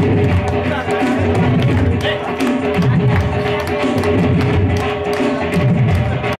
Gracias.